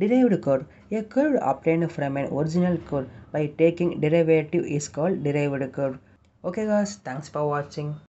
Derived curve. A curve obtained from an original curve by taking derivative is called derived curve. Okay guys, thanks for watching.